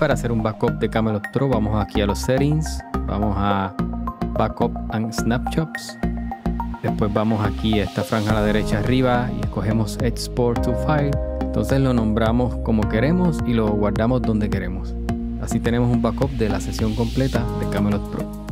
para hacer un backup de Camelot Pro, vamos aquí a los settings, vamos a Backup and Snapshots. Después vamos aquí a esta franja a la derecha arriba y escogemos Export to File. Entonces lo nombramos como queremos y lo guardamos donde queremos. Así tenemos un backup de la sesión completa de Camelot Pro.